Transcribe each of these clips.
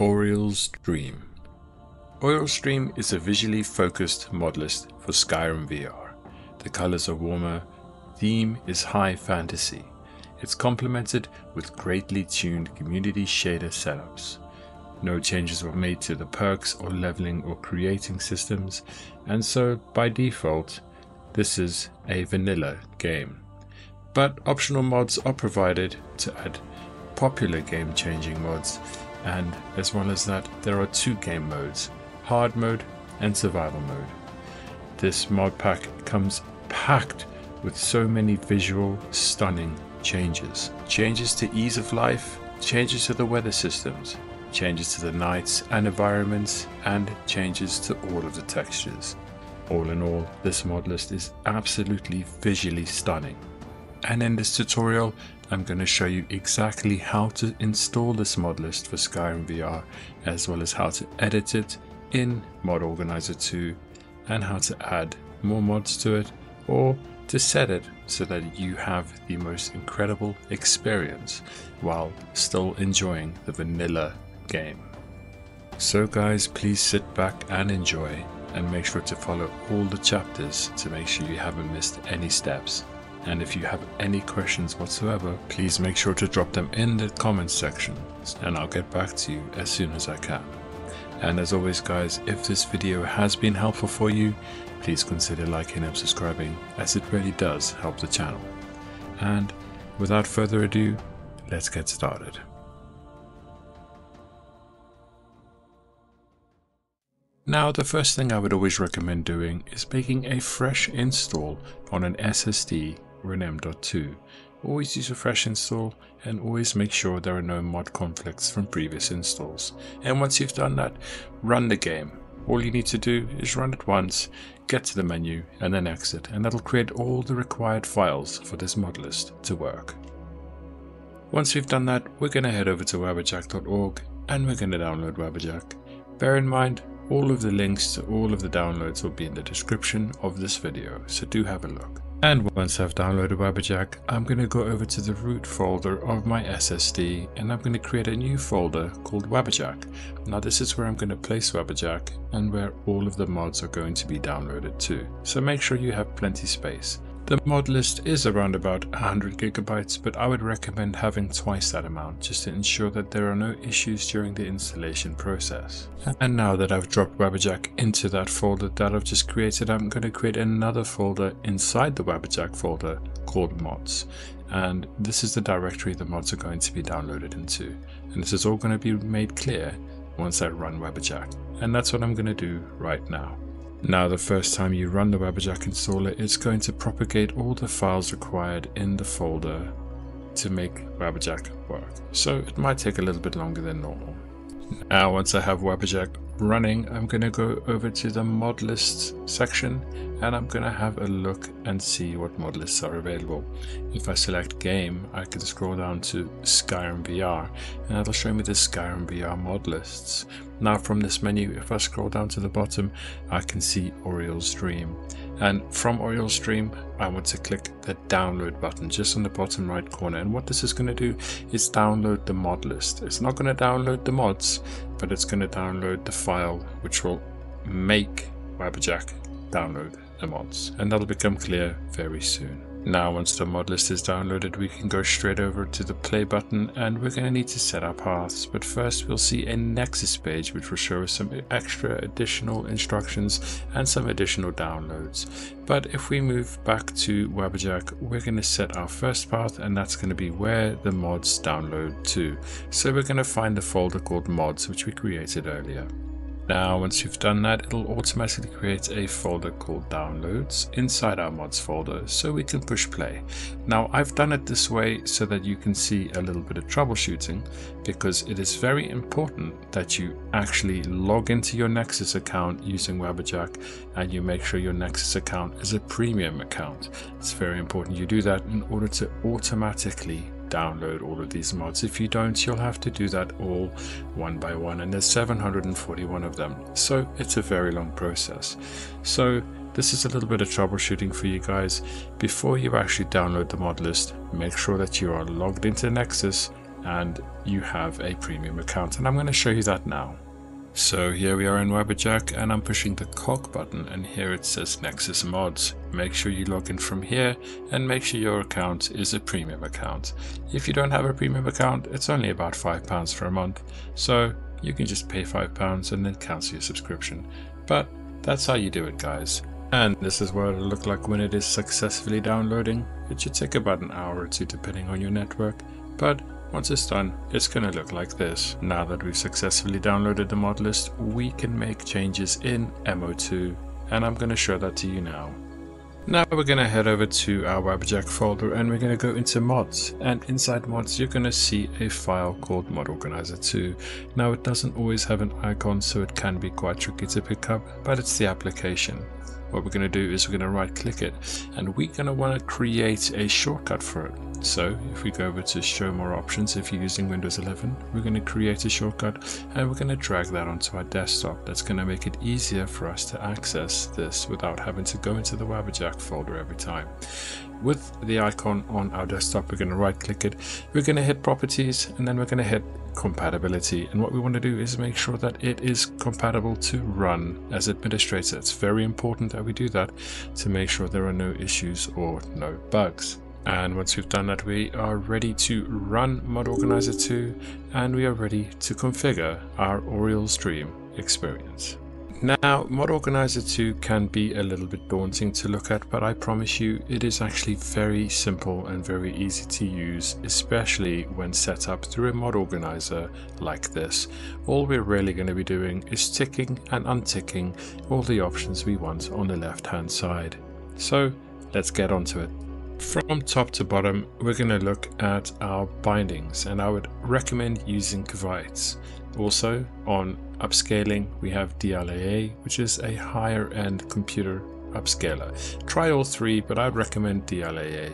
Auriel's Dream Auriel's Dream is a visually focused mod list for Skyrim VR. The colors are warmer, theme is high fantasy. It's complemented with greatly tuned community shader setups. No changes were made to the perks or leveling or creating systems, and so by default, this is a vanilla game. But optional mods are provided to add popular game changing mods and as well as that there are two game modes, hard mode and survival mode. This mod pack comes packed with so many visual, stunning changes. Changes to ease of life, changes to the weather systems, changes to the nights and environments, and changes to all of the textures. All in all, this mod list is absolutely visually stunning. And in this tutorial, I'm going to show you exactly how to install this mod list for Skyrim VR, as well as how to edit it in Mod Organizer 2, and how to add more mods to it, or to set it so that you have the most incredible experience while still enjoying the vanilla game. So guys, please sit back and enjoy, and make sure to follow all the chapters to make sure you haven't missed any steps. And if you have any questions whatsoever, please make sure to drop them in the comments section and I'll get back to you as soon as I can. And as always guys, if this video has been helpful for you, please consider liking and subscribing as it really does help the channel. And without further ado, let's get started. Now the first thing I would always recommend doing is making a fresh install on an SSD or an M.2. Always use a fresh install and always make sure there are no mod conflicts from previous installs. And once you've done that, run the game. All you need to do is run it once, get to the menu and then exit and that'll create all the required files for this mod list to work. Once we've done that, we're going to head over to wabbajack.org and we're going to download Wabbajack. Bear in mind, all of the links to all of the downloads will be in the description of this video, so do have a look. And once I've downloaded Wabbajack, I'm going to go over to the root folder of my SSD and I'm going to create a new folder called Wabbajack. Now this is where I'm going to place Wabbajack and where all of the mods are going to be downloaded to. So make sure you have plenty space. The mod list is around about 100 gigabytes, but I would recommend having twice that amount just to ensure that there are no issues during the installation process. And now that I've dropped Wabbajack into that folder that I've just created, I'm going to create another folder inside the Wabbajack folder called mods. And this is the directory the mods are going to be downloaded into. And this is all going to be made clear once I run Wabbajack. And that's what I'm going to do right now. Now the first time you run the Wabbajack installer, it's going to propagate all the files required in the folder to make Wabbajack work. So it might take a little bit longer than normal. Now once I have Wabbajack running, I'm going to go over to the mod lists section and I'm going to have a look and see what mod lists are available. If I select game, I can scroll down to Skyrim VR and that'll show me the Skyrim VR mod lists. Now from this menu, if I scroll down to the bottom, I can see Auriel's Dream. And from Auriel's Dream, I want to click the download button just on the bottom right corner. And what this is going to do is download the mod list. It's not going to download the mods, but it's going to download the file which will make Wabbajack download the mods. And that'll become clear very soon. Now once the mod list is downloaded we can go straight over to the play button and we're going to need to set our paths. But first we'll see a nexus page which will show us some extra additional instructions and some additional downloads. But if we move back to Wabbajack we're going to set our first path and that's going to be where the mods download to. So we're going to find the folder called mods which we created earlier now, once you've done that, it'll automatically create a folder called downloads inside our mods folder so we can push play. Now, I've done it this way so that you can see a little bit of troubleshooting because it is very important that you actually log into your Nexus account using Wabbajack and you make sure your Nexus account is a premium account. It's very important you do that in order to automatically download all of these mods. If you don't, you'll have to do that all one by one, and there's 741 of them. So it's a very long process. So this is a little bit of troubleshooting for you guys. Before you actually download the mod list, make sure that you are logged into Nexus and you have a premium account. And I'm going to show you that now. So here we are in Wabbajack and I'm pushing the cog button and here it says Nexus Mods. Make sure you log in from here and make sure your account is a premium account. If you don't have a premium account, it's only about £5 for a month. So you can just pay £5 and then cancel your subscription. But that's how you do it guys. And this is what it'll look like when it is successfully downloading. It should take about an hour or two depending on your network. But once it's done, it's going to look like this. Now that we've successfully downloaded the mod list, we can make changes in MO2 and I'm going to show that to you now. Now we're going to head over to our Wabbajack folder and we're going to go into mods and inside mods you're going to see a file called mod organizer 2. Now it doesn't always have an icon so it can be quite tricky to pick up but it's the application. What we're going to do is we're going to right click it and we're going to want to create a shortcut for it. So if we go over to show more options, if you're using Windows 11, we're going to create a shortcut and we're going to drag that onto our desktop. That's going to make it easier for us to access this without having to go into the Wabbajack folder every time. With the icon on our desktop, we're going to right click it, we're going to hit properties and then we're going to hit compatibility and what we want to do is make sure that it is compatible to run as administrator. It's very important that we do that to make sure there are no issues or no bugs. And once we've done that, we are ready to run Mod Organizer 2 and we are ready to configure our Auriel's Dream experience. Now, Mod Organizer 2 can be a little bit daunting to look at, but I promise you it is actually very simple and very easy to use, especially when set up through a mod organizer like this. All we're really going to be doing is ticking and unticking all the options we want on the left hand side. So let's get onto it. From top to bottom, we're going to look at our bindings and I would recommend using Kvytes. Also on upscaling, we have DLAA, which is a higher end computer upscaler. Try all three, but I'd recommend DLAA.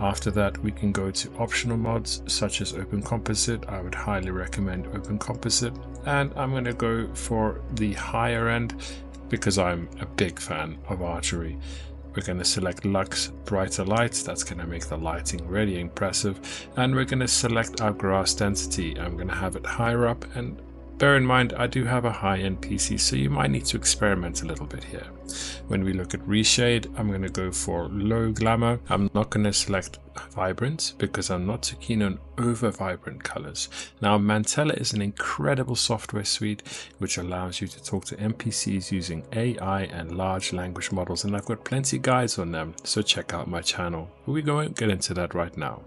After that, we can go to optional mods such as Open Composite. I would highly recommend Open Composite. And I'm going to go for the higher end because I'm a big fan of archery. We're going to select Lux Brighter Lights, that's going to make the lighting really impressive. And we're going to select our grass density. I'm going to have it higher up and Bear in mind, I do have a high-end PC, so you might need to experiment a little bit here. When we look at reshade, I'm going to go for low glamour. I'm not going to select vibrant because I'm not too keen on over vibrant colors. Now, Mantella is an incredible software suite which allows you to talk to NPCs using AI and large language models, and I've got plenty of guides on them, so check out my channel. But we won't get into that right now.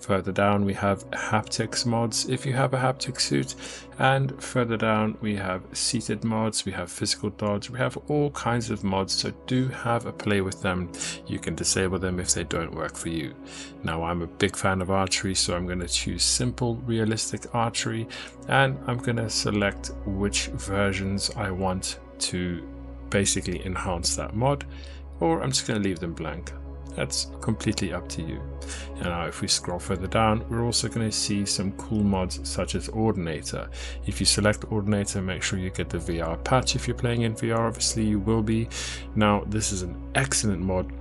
Further down we have haptics mods if you have a haptic suit and further down we have seated mods, we have physical dodge, we have all kinds of mods so do have a play with them. You can disable them if they don't work for you. Now I'm a big fan of archery so I'm going to choose simple realistic archery and I'm going to select which versions I want to basically enhance that mod or I'm just going to leave them blank. That's completely up to you. Now if we scroll further down, we're also going to see some cool mods such as Ordinator. If you select Ordinator, make sure you get the VR patch. If you're playing in VR, obviously you will be. Now, this is an excellent mod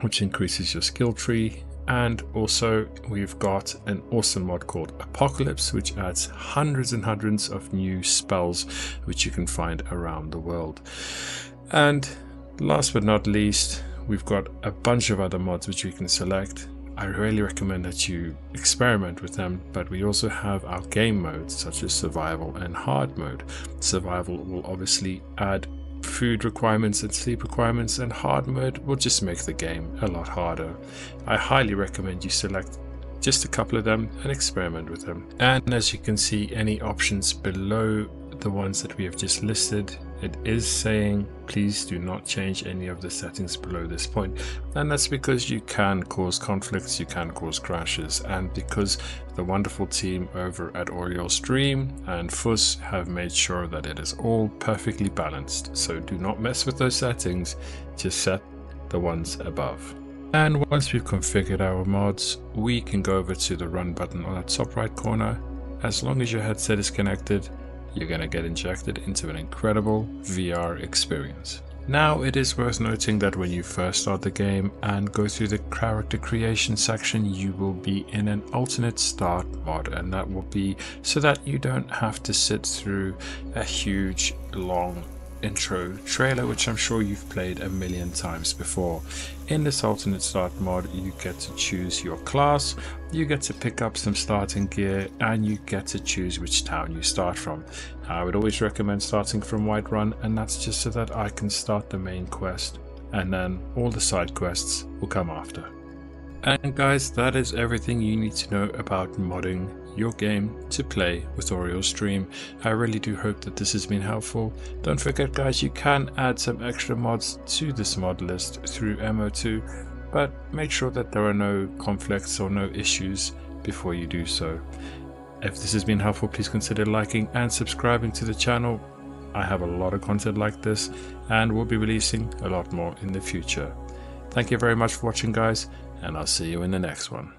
which increases your skill tree and also we've got an awesome mod called Apocalypse which adds hundreds and hundreds of new spells which you can find around the world. And last but not least, we've got a bunch of other mods which we can select. I really recommend that you experiment with them, but we also have our game modes such as survival and hard mode. Survival will obviously add food requirements and sleep requirements, and hard mode will just make the game a lot harder. I highly recommend you select just a couple of them and experiment with them. And as you can see, any options below the ones that we have just listed it is saying please do not change any of the settings below this point. And that's because you can cause conflicts you can cause crashes. And because the wonderful team over at Auriel's Dream and FUS have made sure that it is all perfectly balanced. So do not mess with those settings just set the ones above. And once we've configured our mods we can go over to the run button on the top right corner. As long as your headset is connected you're going to get injected into an incredible VR experience. Now it is worth noting that when you first start the game and go through the character creation section you will be in an alternate start mod and that will be so that you don't have to sit through a huge long intro trailer which I'm sure you've played a million times before. In this alternate start mod you get to choose your class, you get to pick up some starting gear and you get to choose which town you start from. I would always recommend starting from Whiterun and that's just so that I can start the main quest and then all the side quests will come after. And guys, that is everything you need to know about modding your game to play with Auriel's Dream. I really do hope that this has been helpful. Don't forget guys, you can add some extra mods to this mod list through MO2, but make sure that there are no conflicts or no issues before you do so. If this has been helpful, please consider liking and subscribing to the channel. I have a lot of content like this and will be releasing a lot more in the future. Thank you very much for watching guys and I'll see you in the next one.